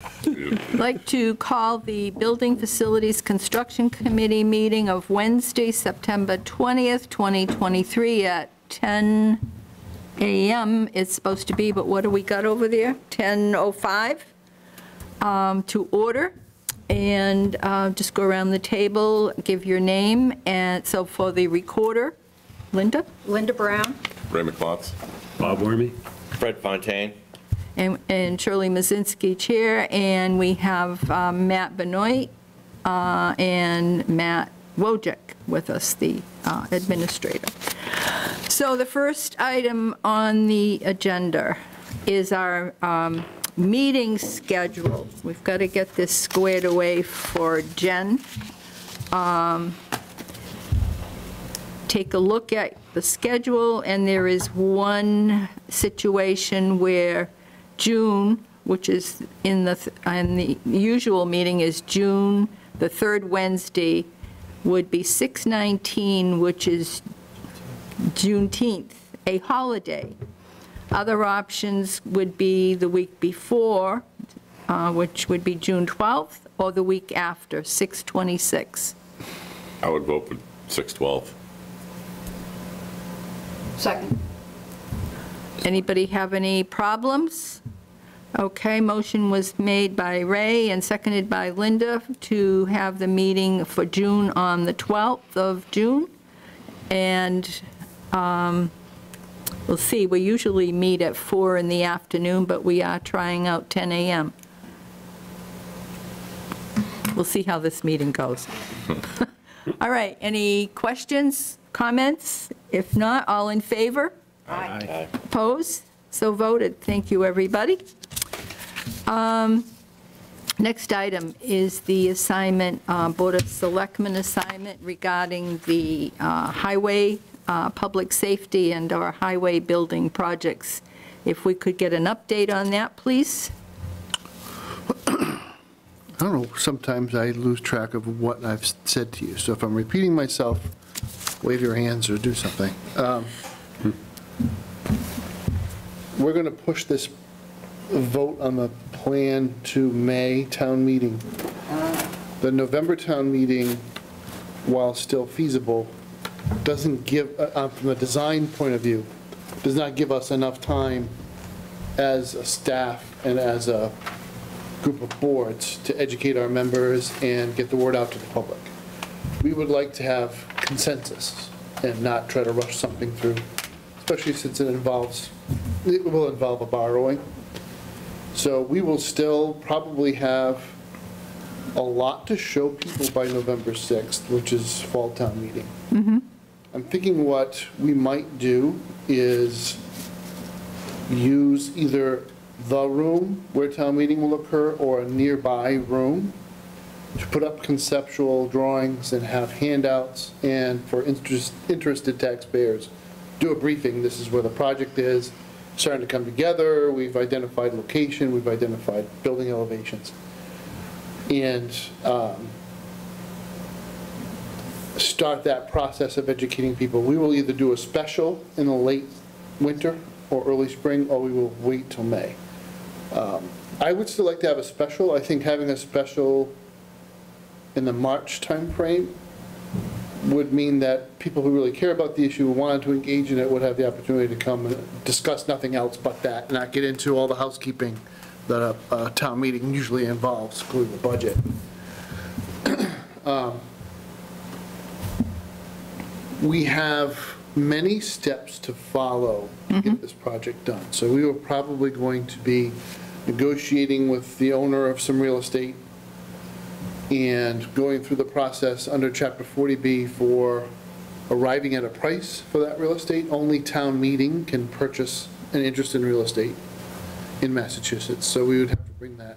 I'd like to call the Building Facilities Construction Committee meeting of Wednesday, September 20th, 2023 at 10 a.m. It's supposed to be, but what do we got over there? 10:05 um, to order. And uh, just go around the table, give your name, and so for the recorder, Linda? Linda Brown. Ray McBots. Bob Wormy? Fred Fontaine. And and Shirley Mazinski, Chair, and we have um, Matt Benoit uh, and Matt Wojcik with us, the uh, administrator. So the first item on the agenda is our um, meeting schedule. We've got to get this squared away for Jen. Um, Take a look at the schedule, and there is one situation where June, which is in the, in the usual meeting is June, the third Wednesday, would be 6/19, which is Juneteenth, a holiday. Other options would be the week before, uh, which would be June 12th, or the week after, 6/26. I would vote for 612. Second. Anybody have any problems? Okay, motion was made by Ray and seconded by Linda to have the meeting for June on the 12th of June. And um, we'll see, we usually meet at 4 in the afternoon, but we are trying out 10 a.m. We'll see how this meeting goes. All right, any questions, comments? If not, all in favor? Aye. Opposed? So voted. Thank you, everybody. Um, Next item is the assignment, uh, Board of Selectmen assignment regarding the uh, highway, uh, public safety, and our highway building projects. If we could get an update on that, please? I don't know, sometimes I lose track of what I've said to you, so if I'm repeating myself, wave your hands or do something. Um, We're going to push this vote on the plan to May town meeting. The November town meeting, while still feasible, doesn't give, uh, uh, from a design point of view, does not give us enough time as a staff and as a group of boards to educate our members and get the word out to the public. We would like to have consensus and not try to rush something through, especially since it involves, it will involve a borrowing. So we will still probably have a lot to show people by November 6th, which is fall town meeting. Mm-hmm. I'm thinking what we might do is use either the room where town meeting will occur or a nearby room to put up conceptual drawings and have handouts and for interest- interested taxpayers, do a briefing, this is where the project is, starting to come together, we've identified location, we've identified building elevations. And um, start that process of educating people. We will either do a special in the late winter or early spring, or we will wait till May. Um, I would still like to have a special. I think having a special in the March timeframe would mean that people who really care about the issue, who wanted to engage in it, would have the opportunity to come and discuss nothing else but that, and not get into all the housekeeping that a, a town meeting usually involves, including the budget. Um, We have many steps to follow to get this project done. So we are probably going to be negotiating with the owner of some real estate and going through the process under Chapter 40B for arriving at a price for that real estate. Only town meeting can purchase an interest in real estate in Massachusetts. So we would have to bring that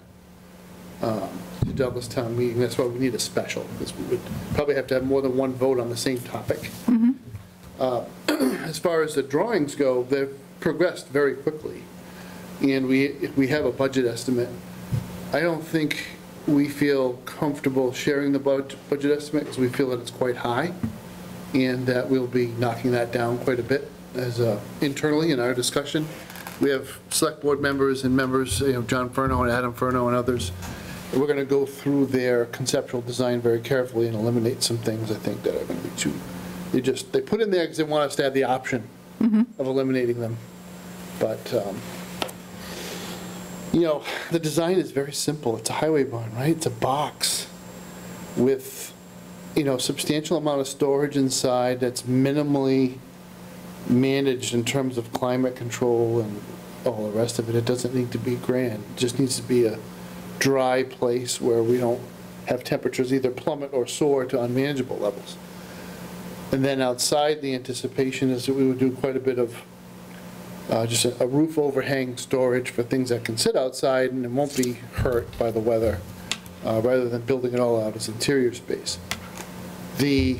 um, to Douglas Town Meeting. That's why we need a special, because we would probably have to have more than one vote on the same topic. Uh, As far as the drawings go, they've progressed very quickly. And we, we have a budget estimate, I don't think we feel comfortable sharing the bud- budget estimate, because we feel that it's quite high, and that we'll be knocking that down quite a bit as, uh, internally in our discussion. we have select board members and members, you know, John Furno and Adam Furno and others. We're going to go through their conceptual design very carefully and eliminate some things, I think, that are going to be too, they just, they put in there because they want us to have the option of eliminating them. But, um, you know, the design is very simple. It's a highway barn, right? It's a box with, you know, substantial amount of storage inside that's minimally managed in terms of climate control and all the rest of it. It doesn't need to be grand. It just needs to be a dry place where we don't have temperatures either plummet or soar to unmanageable levels. And then outside, the anticipation is that we would do quite a bit of uh, just a a roof overhang storage for things that can sit outside and it won't be hurt by the weather, uh, rather than building it all out as interior space. The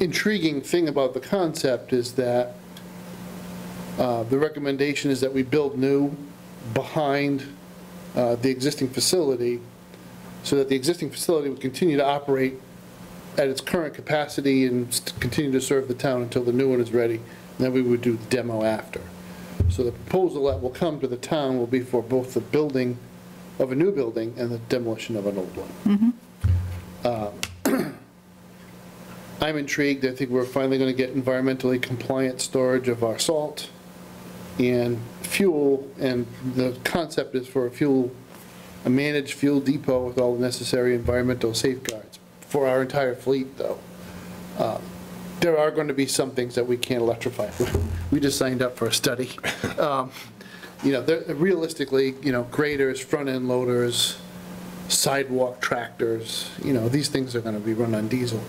intriguing thing about the concept is that uh, the recommendation is that we build new behind uh, the existing facility, so that the existing facility would continue to operate at its current capacity and continue to serve the town until the new one is ready, then we would do demo after. So the proposal that will come to the town will be for both the building of a new building and the demolition of an old one. Um, I'm intrigued, I think we're finally going to get environmentally compliant storage of our salt and fuel, and the concept is for a fuel, a managed fuel depot with all the necessary environmental safeguards. For our entire fleet, though. Uh, There are going to be some things that we can't electrify. We just signed up for a study. Um, You know, realistically, you know, graders, front-end loaders, sidewalk tractors, you know, these things are going to be run on diesel.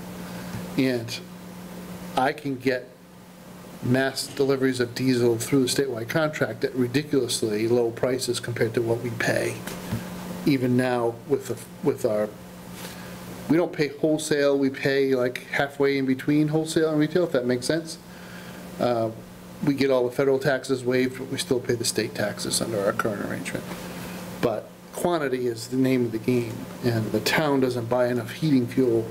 And I can get mass deliveries of diesel through the statewide contract at ridiculously low prices compared to what we pay, even now with, the with our, we don't pay wholesale, we pay like halfway in between wholesale and retail, if that makes sense. Uh, We get all the federal taxes waived, but we still pay the state taxes under our current arrangement. But quantity is the name of the game, and the town doesn't buy enough heating fuel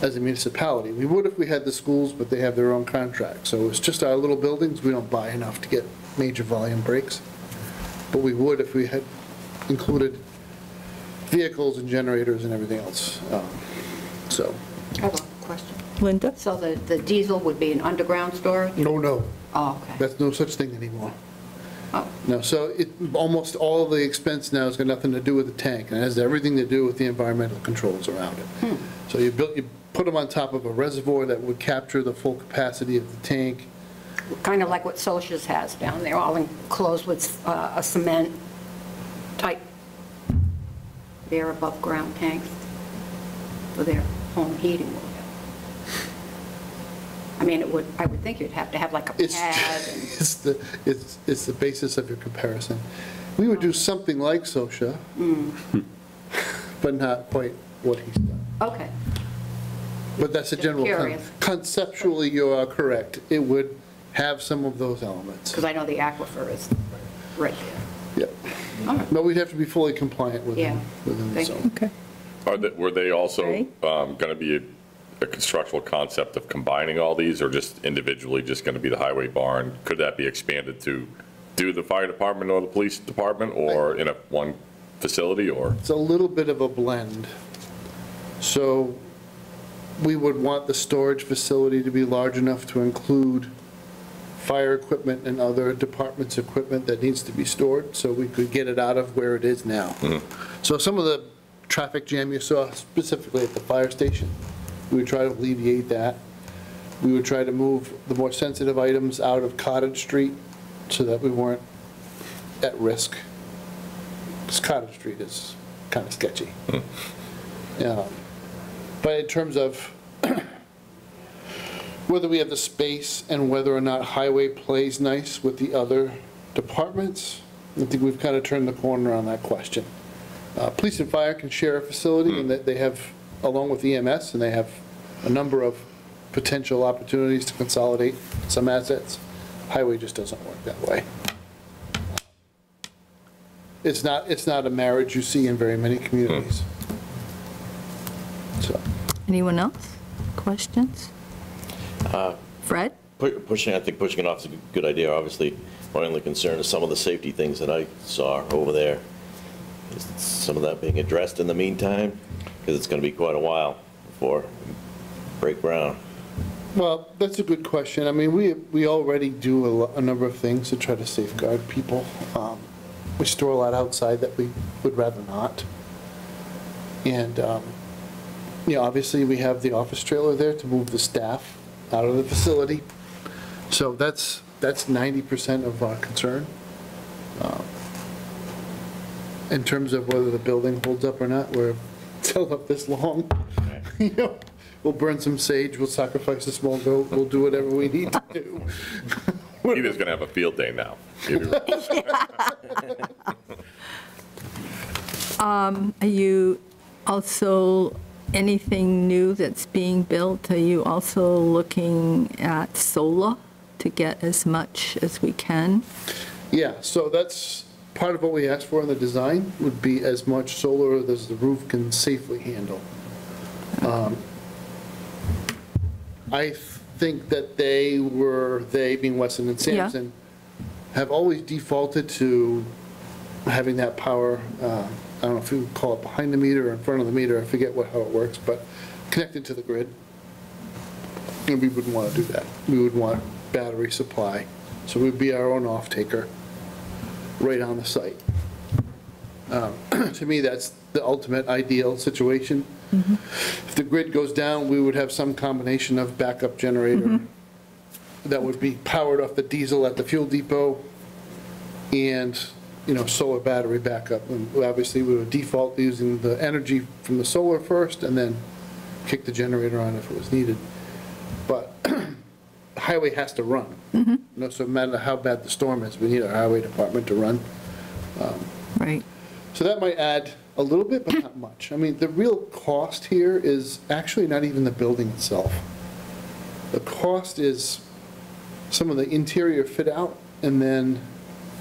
as a municipality. We would if we had the schools, but they have their own contract. So it's just our little buildings, we don't buy enough to get major volume breaks. But we would if we had included vehicles and generators and everything else. Um, So, I have a question. Linda? So the, the diesel would be an underground storage? no, no, Oh, okay. that's no such thing anymore. Oh, No, so it, almost all of the expense now has got nothing to do with the tank, and it has everything to do with the environmental controls around it. So you built, you put them on top of a reservoir that would capture the full capacity of the tank. Kind of like what Socias has down there, all enclosed with uh, a cement type, their above-ground tanks for their home heating. I mean, it would, I would think you'd have to have like a It's, pad and, it's the, it's, it's the basis of your comparison. We would do oh. something like SOSHA, hmm. but not quite what he's done. okay. But that's a Just general, con- curious. conceptually, you are correct. It would have some of those elements. Because I know the aquifer is right there. Yep. All right. But we'd have to be fully compliant within, Yeah. within the Thank zone. you. Okay. Are they, were they also Okay. Um, going to be a- a constructual concept of combining all these, or just individually, just going to be the highway barn? Could that be expanded to do the fire department or the police department, or in a, one facility, or? It's a little bit of a blend. So we would want the storage facility to be large enough to include fire equipment and other departments' equipment that needs to be stored, so we could get it out of where it is now. Hmm. So some of the traffic jam you saw specifically at the fire station, we would try to alleviate that. We would try to move the more sensitive items out of Cottage Street so that we weren't at risk. Because Cottage Street is kind of sketchy. Yeah. But in terms of whether we have the space and whether or not highway plays nice with the other departments, I think we've kind of turned the corner on that question. Uh, Police and fire can share a facility, and that they have, along with EMS, and they have a number of potential opportunities to consolidate some assets. Highway just doesn't work that way. It's not, it's not a marriage you see in very many communities. So, Anyone else? Questions? Fred? Pu- Pushing, I think pushing it off is a good idea, obviously. My only concern is some of the safety things that I saw over there. Is some of that being addressed in the meantime? Because it's going to be quite a while before we break ground. Well, that's a good question. I mean, we, we already do a, a number of things to try to safeguard people. Um, We store a lot outside that we would rather not. And, um, you know, obviously, we have the office trailer there to move the staff out of the facility. So that's, that's 90% of our concern. Um, In terms of whether the building holds up or not, we're still up this long. You know, We'll burn some sage, we'll sacrifice a small goat, we'll do whatever we need to do. Peter's going to have a field day now. Are you also, anything new that's being built, are you also looking at solar to get as much as we can? Yeah, so that's, part of what we asked for in the design would be as much solar as the roof can safely handle. Um, I think that they were, they being Weston and Yeah. Sampson, have always defaulted to having that power, uh, I don't know if you call it behind the meter or in front of the meter, I forget what, how it works, but connected to the grid. And we wouldn't want to do that. We would want battery supply, so we'd be our own off-taker right on the site. Um, To me, that's the ultimate ideal situation. If the grid goes down, we would have some combination of backup generator that would be powered off the diesel at the fuel depot and, you know, solar battery backup. And obviously, we would default using the energy from the solar first and then kick the generator on if it was needed. But the highway has to run. Mm-hmm. You know, so no matter how bad the storm is, we need our highway department to run. Um, right, So that might add a little bit, but not much. I mean, the real cost here is actually not even the building itself. The cost is some of the interior fit out and then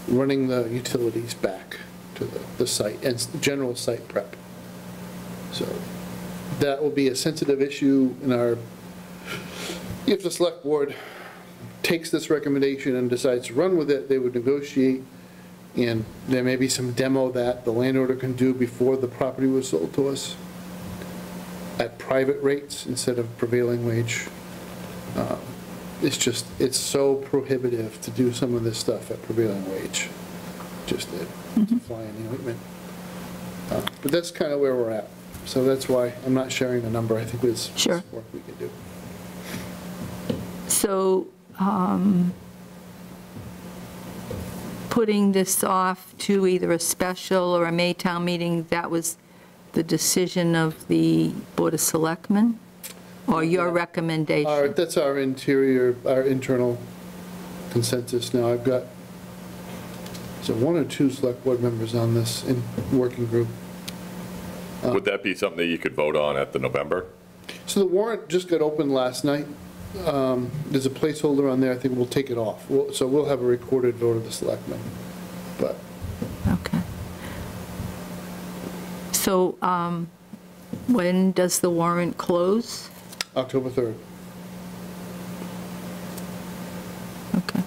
running the utilities back to the, the site and general site prep. So that will be a sensitive issue in our, if the select board takes this recommendation and decides to run with it, they would negotiate and there may be some demo that the landowner can do before the property was sold to us at private rates instead of prevailing wage. Uh, It's just, it's so prohibitive to do some of this stuff at prevailing wage. Just a it's a fly in the ointment. Uh, But that's kind of where we're at. So that's why I'm not sharing the number. I think it's Sure. work we can do. so um, putting this off to either a special or a Maytown meeting, that was the decision of the Board of Selectmen? Or your Our, recommendation? that's our interior, our internal consensus now. I've got, so one or two select board members on this in working group. Would that be something that you could vote on at the November? So the warrant just got opened last night. Um, There's a placeholder on there. I think we'll take it off. We'll- So we'll have a recorded vote of the selectmen. But Okay. So um, when does the warrant close? October 3rd. Okay,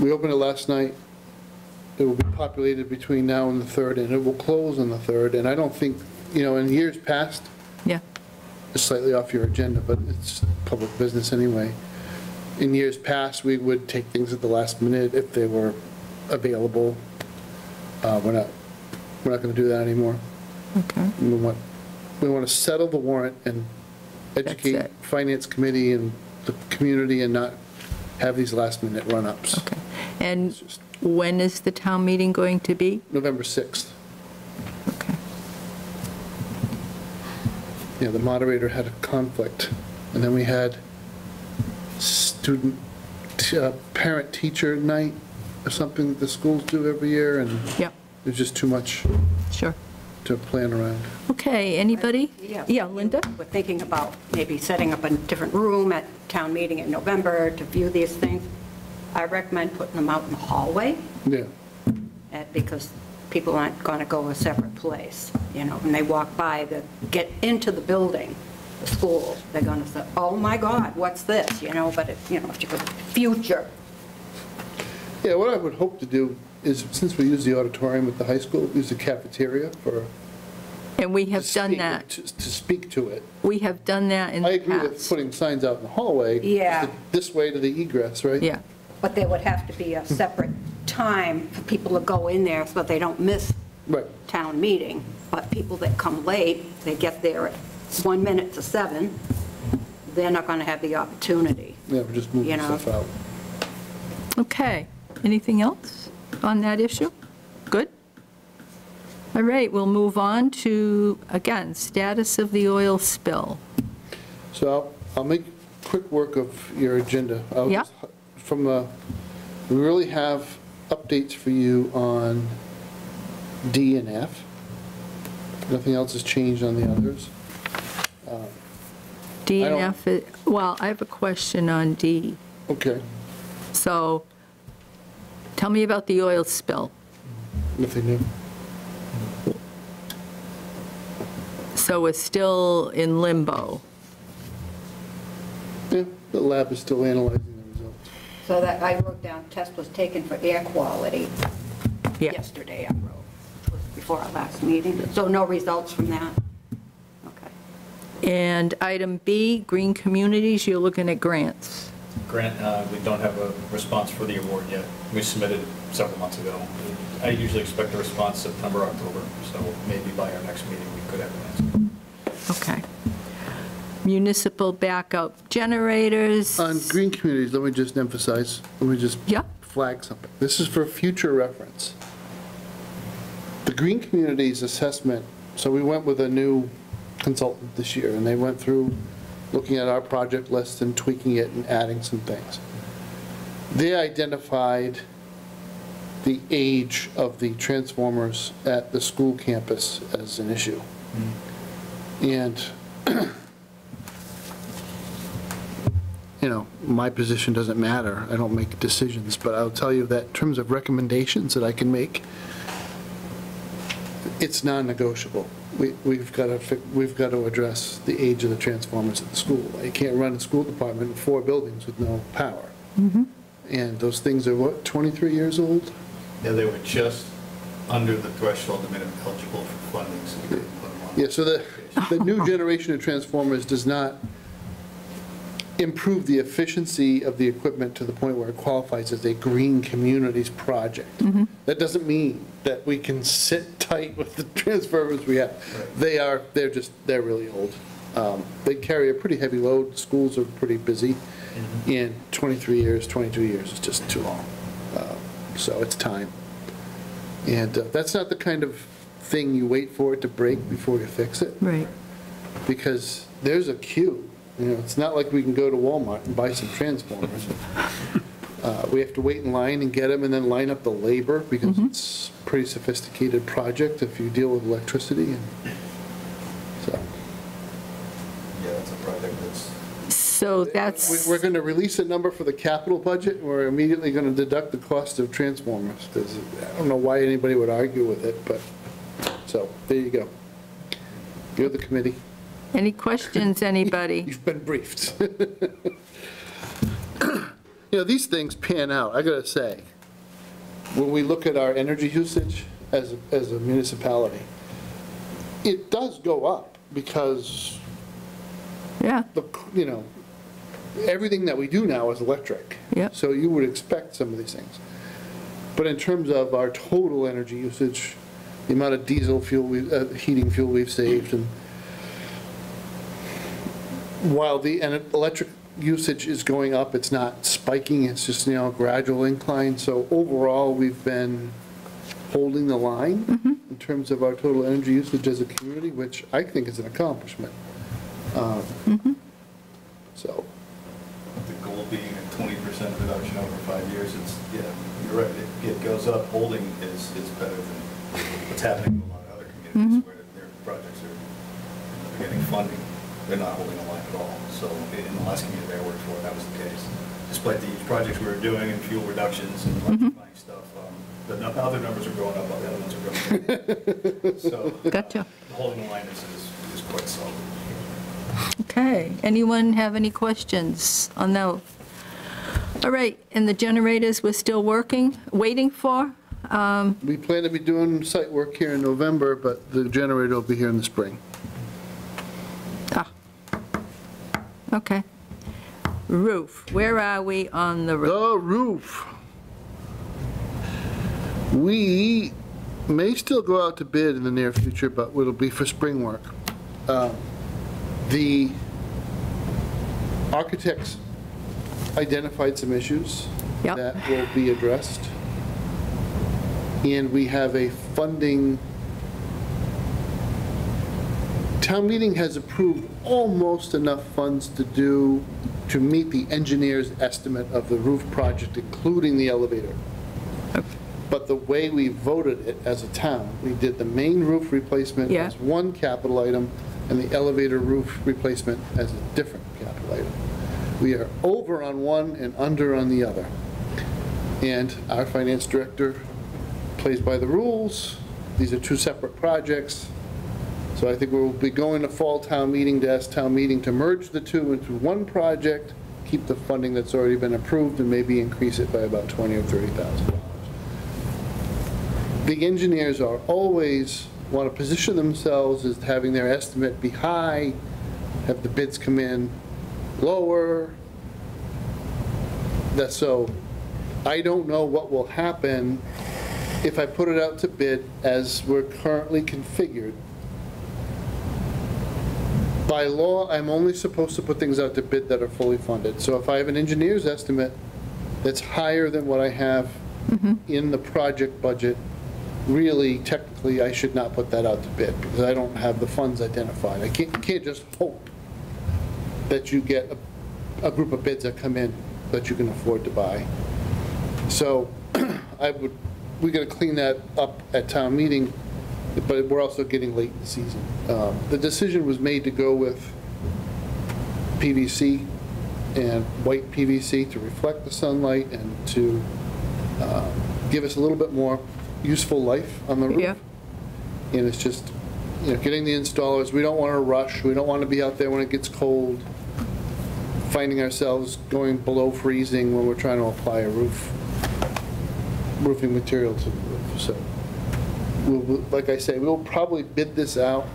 We opened it last night. It will be populated between now and the 3rd, and it will close on the 3rd. And I don't think, you know, in years past, yeah, it's slightly off your agenda, but it's public business anyway. In years past, we would take things at the last minute if they were available. Uh, We're not, we're not going to do that anymore. okay, We want, we want to settle the warrant and educate it. Finance Committee and the community and not have these last-minute run-ups. okay. And just when is the town meeting going to be? November 6th. Okay, Yeah, the moderator had a conflict, and then we had student, uh, parent-teacher night or something that the schools do every year, and yep, there's just too much sure. To plan around. Okay, anybody? Yeah. Yeah, Linda? We're thinking about maybe setting up a different room at town meeting in November to view these things. I recommend putting them out in the hallway, Yeah, eh, because people aren't going to go a separate place, you know, when they walk by, they get into the building, the school, they're going to say, oh my God, what's this, you know, but if, you know, if you could future, Yeah, what I would hope to do is, since we use the auditorium at the high school, use the cafeteria for. And we to have done speak- that. To to speak to it. We have done that in I the agree with past. putting signs out in the hallway. Yeah. This way to the egress, right? Yeah, But there would have to be a separate time for people to go in there so they don't miss Right. town meeting. But people that come late, they get there at one minute to seven, they're not going to have the opportunity. Yeah, we're just moving You know. stuff out. okay. Anything else on that issue? Good? All right, we'll move on to, again, status of the oil spill. So I'll, I'll make quick work of your agenda. I'll Yeah. just- From the, we really have updates for you on D and F. Nothing else has changed on the others. D and don't- well, I have a question on D. Okay, So tell me about the oil spill. nothing new. So we're still in limbo. Yeah, the lab is still analyzing the results. So that, I wrote down, test was taken for air quality Yeah. yesterday, I wrote, which was before our last meeting. So no results from that? Okay. And item B, green communities, you're looking at grants. Grant, uh, we don't have a response for the award yet. We submitted several months ago. I usually expect a response September, October, so maybe by our next meeting, we could have an answer. Okay. Municipal backup generators. On green communities, let me just emphasize, let me just Yeah. flag something. This is for future reference. The green communities assessment, so we went with a new consultant this year, and they went through looking at our project list and tweaking it and adding some things. They identified the age of the transformers at the school campus as an issue. And you know, my position doesn't matter, I don't make decisions, but I'll tell you that in terms of recommendations that I can make, it's non-negotiable. We, we've got to, we've got to address the age of the transformers at the school. You can't run a school department in four buildings with no power. Mm-hmm. And those things are what, 23 years old? Yeah, they were just under the threshold of minimum eligible for funding, so we couldn't put them on. Yeah, so the, the new generation of transformers does not improve the efficiency of the equipment to the point where it qualifies as a green communities project. That doesn't mean that we can sit tight with the transformers we have. They are, they're just, they're really old. Um, They carry a pretty heavy load, schools are pretty busy, and 23 years, 22 years is just too long. Uh, So it's time. And uh, that's not the kind of thing you wait for it to break before you fix it, Right. because there's a queue. You know, it's not like we can go to Walmart and buy some transformers. Uh, We have to wait in line and get them, and then line up the labor, because it's a pretty sophisticated project if you deal with electricity, and so. Yeah, that's a project that's, So We- that's, We're going to release a number for the capital budget, and we're immediately going to deduct the cost of transformers, because I don't know why anybody would argue with it, but, so, there you go. You're the committee. Any questions, anybody? You've been briefed. You know, these things pan out, I gotta say. When we look at our energy usage as, a- as a municipality, it does go up because Yeah, the, you know, everything that we do now is electric. Yep. So you would expect some of these things. But in terms of our total energy usage, the amount of diesel fuel, we- uh, heating fuel we've saved, and while the en- electric usage is going up, it's not spiking, it's just, you know, a gradual incline. So overall, we've been holding the line mm-hmm. in terms of our total energy usage as a community, which I think is an accomplishment. Um, mm-hmm. So, the goal being a twenty percent reduction over five years, it's, yeah, you're right, it, it goes up, holding is, is better than what's happening in a lot of other communities mm-hmm. where their projects they're getting funding, they're not holding the line at all. So in the last community I worked for, that was the case. Despite the huge projects we were doing and fuel reductions and electrifying stuff, um, the nu- other numbers are going up, while the other ones are going down. So gotcha. holding the line is, is is quite solid. Okay, anyone have any questions on that? All right, and the generators we're still working, waiting for? We plan to be doing site work here in November, but the generator will be here in the spring. Okay. Roof, where are we on the roof? The roof. We may still go out to bid in the near future, but it'll be for spring work. Um, The architects identified some issues Yep. that will be addressed. And we have a funding, town meeting has approved almost enough funds to do, to meet the engineer's estimate of the roof project, including the elevator. But the way we voted it as a town, we did the main roof replacement Yeah. as one capital item, and the elevator roof replacement as a different capital item. We are over on one and under on the other. And our finance director plays by the rules. These are two separate projects. So I think we'll be going to fall town meeting to ask town meeting to merge the two into one project, keep the funding that's already been approved, and maybe increase it by about 20 or 30,000 dollars. The engineers are always, want to position themselves as having their estimate be high, have the bids come in lower. That's so, I don't know what will happen if I put it out to bid as we're currently configured. By law, I'm only supposed to put things out to bid that are fully funded. So if I have an engineer's estimate that's higher than what I have mm-hmm. in the project budget, really technically, I should not put that out to bid because I don't have the funds identified. I can't, you can't just hope that you get a, a group of bids that come in that you can afford to buy. So I would, we gotta clean that up at town meeting, but we're also getting late in the season. Um, The decision was made to go with PVC and white PVC to reflect the sunlight and to um, give us a little bit more useful life on the roof. Yeah. And it's just, you know, getting the installers, we don't want to rush, we don't want to be out there when it gets cold, finding ourselves going below freezing when we're trying to apply a roof, roofing material to the roof, so. We'll- Like I say, we'll probably bid this out.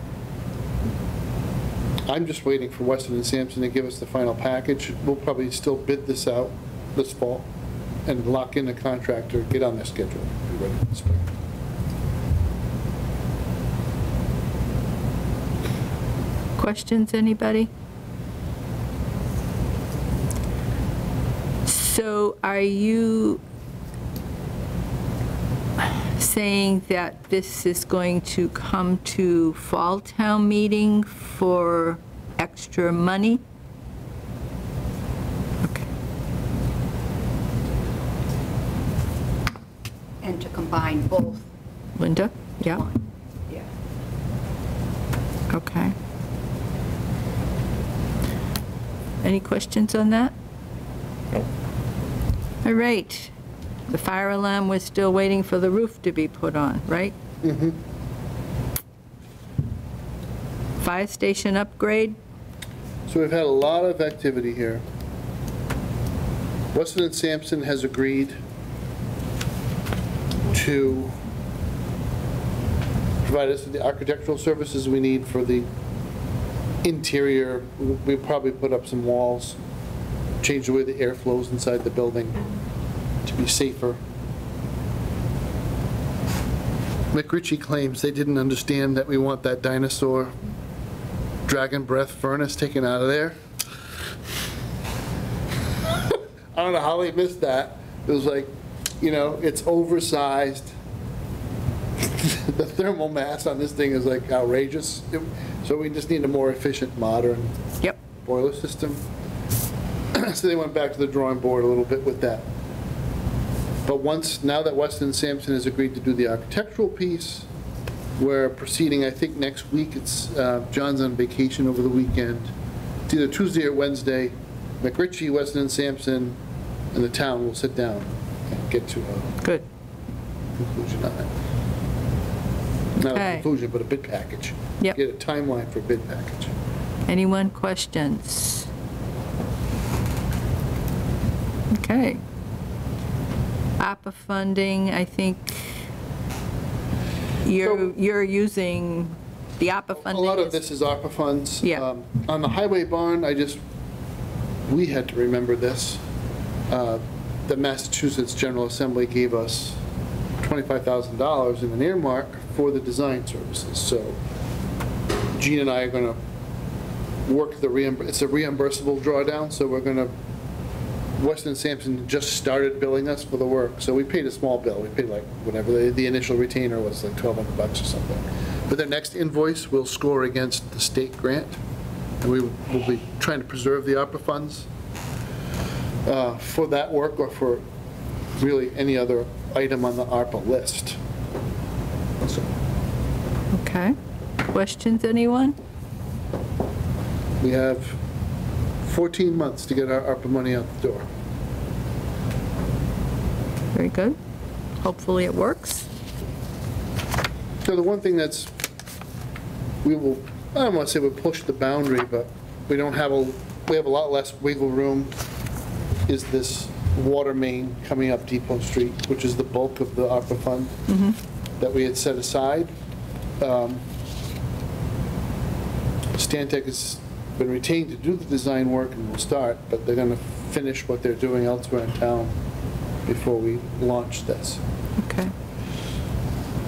I'm just waiting for Weston and Sampson to give us the final package. We'll probably still bid this out this fall and lock in a contractor, get on their schedule, be ready spring. Questions, anybody? So are you saying that this is going to come to Fall Town Meeting for extra money? Okay. And to combine both. Linda? Yeah, one. Yeah. okay. Any questions on that? No. All right. The fire alarm, we're still waiting for the roof to be put on, right? Mm-hmm. Fire station upgrade? So we've had a lot of activity here. Weston and Sampson has agreed to provide us with the architectural services we need for the interior. We'll probably put up some walls, change the way the air flows inside the building to be safer. McRitchie claims they didn't understand that we want that dinosaur dragon breath furnace taken out of there. I don't know how they missed that. It was like, you know, it's oversized. The thermal mass on this thing is like outrageous. It- So we just need a more efficient, modern Yep. boiler system. So they went back to the drawing board a little bit with that. But once, now that Weston Sampson has agreed to do the architectural piece, we're proceeding, I think, next week. It's, uh, John's on vacation over the weekend. It's either Tuesday or Wednesday. McRitchie, Weston and Sampson, and the town will sit down and get to a Good. conclusion on that. Not a Okay. conclusion, but a bid package. Yep. Get a timeline for a bid package. Anyone questions? Okay. APA funding, I think you're, So- you're using the APA funding. A lot of is- this is ARPA funds. Yeah. Um, On the highway barn, I just, we had to remember this. Uh, The Massachusetts General Assembly gave us $25,000 in an earmark for the design services. So Gene and I are going to work the reimbur, it's a reimbursable drawdown, so we're going to, Weston Sampson just started billing us for the work, so we paid a small bill. We paid like, whatever, the the initial retainer was like 1,200 bucks or something. But their next invoice will score against the state grant, and we will be trying to preserve the ARPA funds uh, for that work or for really any other item on the ARPA list. So, Okay. Questions, anyone? We have 14 months to get our ARPA money out the door. Very good. Hopefully it works. So the one thing that's, we will, I don't want to say we push the boundary, but we don't have a, we have a lot less wiggle room, is this water main coming up Depot Street, which is the bulk of the ARPA fund that we had set aside. Um, Stantec has been retained to do the design work and will start, but they're going to finish what they're doing elsewhere in town before we launch this. Okay.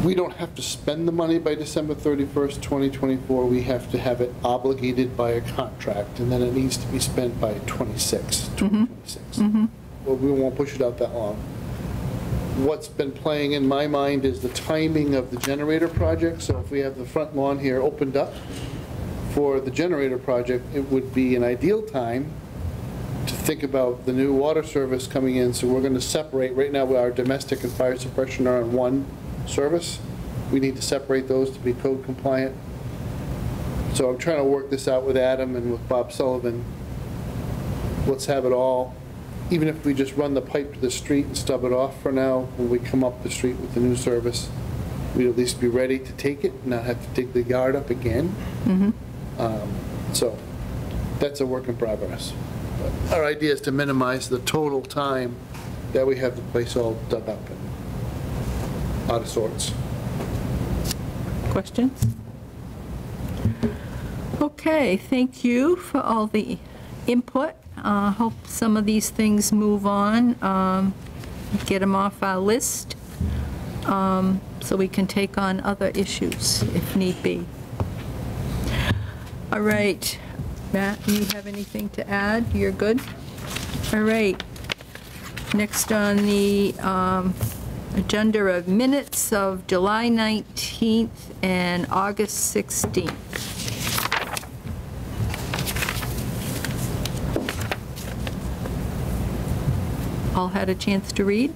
We don't have to spend the money by December 31st, 2024. We have to have it obligated by a contract, and then it needs to be spent by mm-hmm. 26, mm-hmm. 2026. Well, we won't push it out that long. What's been playing in my mind is the timing of the generator project. So if we have the front lawn here opened up for the generator project, it would be an ideal time to think about the new water service coming in, so we're going to separate, right now, our domestic and fire suppression are on one service. We need to separate those to be code compliant. So I'm trying to work this out with Adam and with Bob Sullivan. Let's have it all, even if we just run the pipe to the street and stub it off for now, when we come up the street with the new service, we'd at least be ready to take it, and not have to dig the yard up again. Mm-hmm. Um, So that's a work in progress. But Our idea is to minimize the total time that we have the place all dug up and out of sorts. Questions? Okay, thank you for all the input. Uh, Hope some of these things move on, um, get them off our list, um, so we can take on other issues if need be. All right, Matt, do you have anything to add? You're good? All right. Next on the um, agenda of minutes of July 19th and August 16th. All had a chance to read?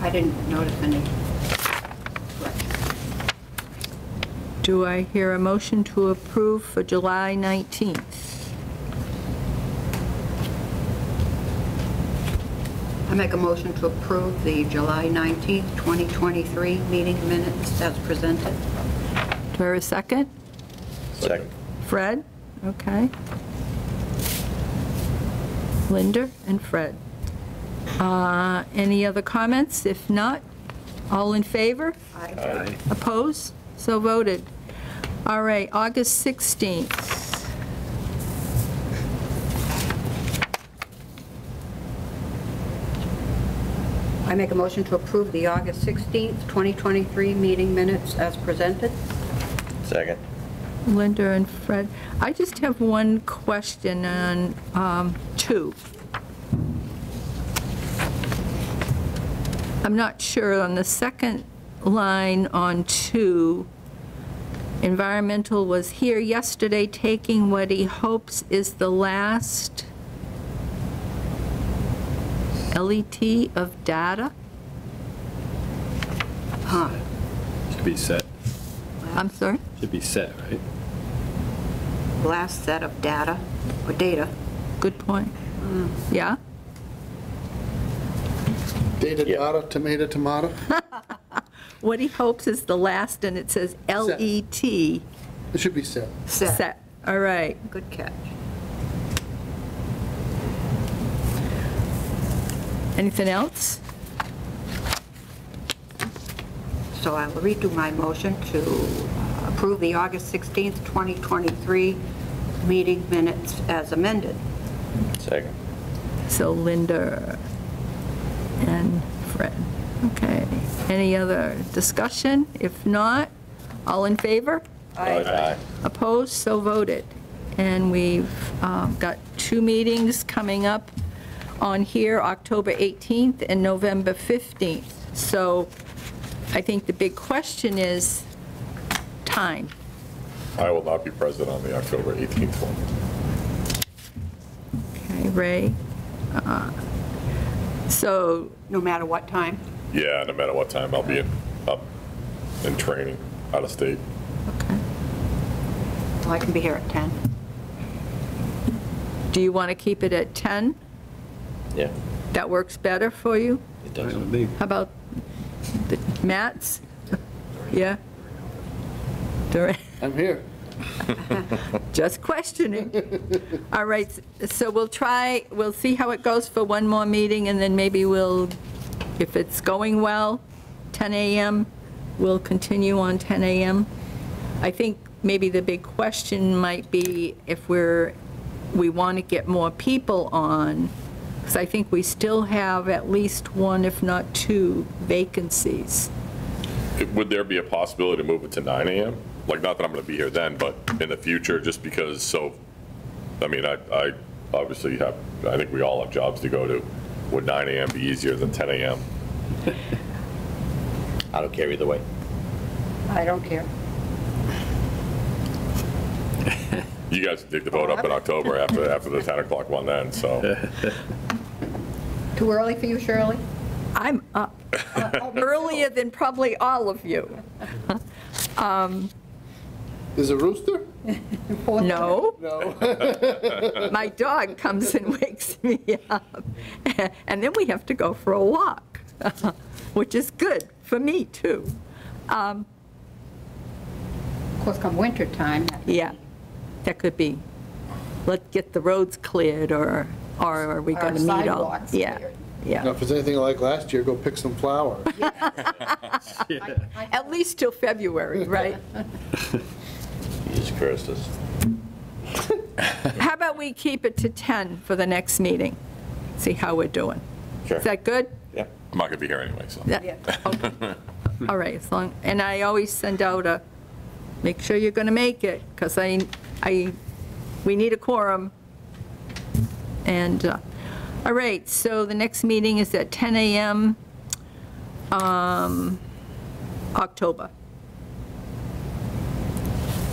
I didn't notice any Do I hear a motion to approve for July 19th? I make a motion to approve the July 19th, 2023 meeting minutes as presented. Do I hear a second? Second. Fred? Okay. Linda and Fred. Uh, Any other comments? If not, all in favor? Aye. Opposed? So voted. All right, August 16th. I make a motion to approve the August 16th, 2023 meeting minutes as presented. Second. Linda and Fred. I just have one question on um, two. I'm not sure, on the second line on two, environmental was here yesterday taking what he hopes is the last LET of data. Huh. Should be set, I'm sorry? should be set, right? Last set of data, or data. Good point. Mm. Yeah? Data, Yeah. data, tomato, tomato. What he hopes is the last, and it says L-E-T, It should be set. Set. set. All right. Good catch. Anything else? So I will redo my motion to uh, approve the August 16th, 2023 meeting minutes as amended. Second. So Linda and Fred. Okay. Any other discussion? If not, all in favor? Aye. Opposed? So voted. And we've um, got two meetings coming up on here, October 18th and November 15th. So I think the big question is time. I will not be present on the October 18th one. Okay, Ray? Uh, So No matter what time. Yeah, no matter what time, I'll be in, up in training, out of state. Okay. So I can be here at 10. Do you want to keep it at 10? Yeah, That works better for you? it does. with me. How about the Matt's? Yeah? Direct- I'm here. Just questioning. All right, so we'll try, we'll see how it goes for one more meeting, and then maybe we'll, if it's going well, 10 a.m., we'll continue on 10 a.m. I think maybe the big question might be if we're, we want to get more people on, because I think we still have at least one, if not two, vacancies. Would there be a possibility to move it to 9 AM? Like, not that I'm going to be here then, but in the future, just because, so, I mean, I, I obviously have, I think we all have jobs to go to. Would 9 AM be easier than 10 AM? I don't care either way. I don't care. You guys can take the vote oh, up in October after, after the 10 o'clock one then, so. Too early for you, Shirley? I'm up uh, oh, earlier than probably all of you. Um, There's a rooster? No, No. my dog comes and wakes me up. And then we have to go for a walk, which is good for me, too. Um, of course, come winter time. Yeah, that could be, let's get the roads cleared, or, or are we Or going to meet all? sidewalks Yeah, cleared. yeah. Now, if it's anything like last year, go pick some flowers. At least till February, right? Jesus Christus. How about we keep it to 10 for the next meeting? See how we're doing. Sure. Is that good? Yeah. I'm not going to be here anyway, so. That- okay. All right, as long, and I always send out a, make sure you're going to make it, because I, I, we need a quorum. And, uh, all right, so the next meeting is at 10 a.m., um, October.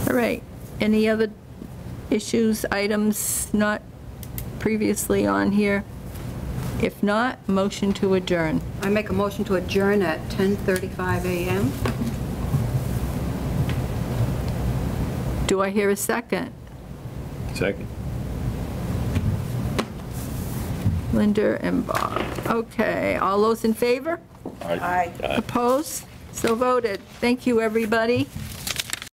All right, any other issues, items not previously on here? If not, motion to adjourn. I make a motion to adjourn at 10:35 a.m. Do I hear a second? Second. Linda and Bob. Okay, all those in favor? Aye. Opposed? So voted. Thank you, everybody.